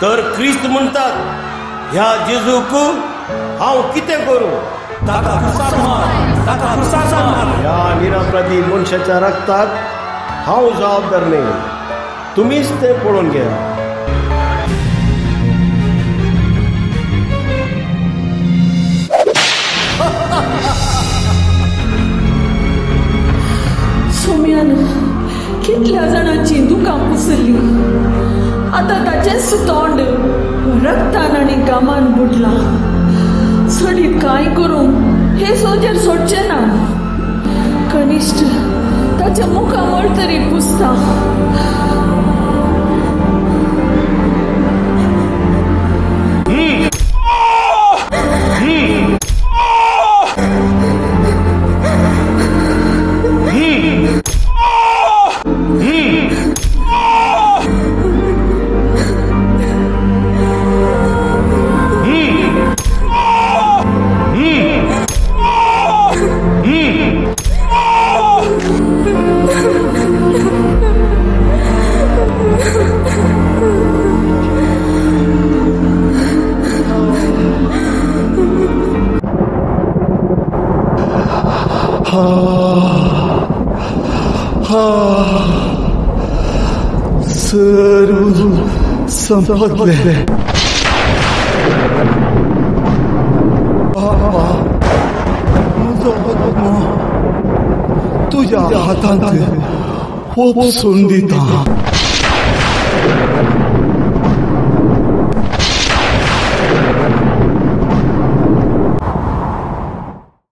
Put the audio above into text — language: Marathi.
तर क्रिस्त म्हणतात ह्या जेजूक हांव कितें करूं? ताका मार ताका मार. ह्या निरापराधी मनशाच्या रक्ताक हांव जबाबदार न्ही तुम्हीच ते पळोवन घ्या. सोम्यान कितल्या जाणांची दुकां पुसली? आतां ताचेंच तोंड. रक्तान आनी गामान बुडला. चडीत कांय करूं? हे सोजेर सोडचें ना. कनिश्ट ताच्या मुखामळ तरी पुसता. सर्व संपले बाबा म्हजो आत्मा तुज्या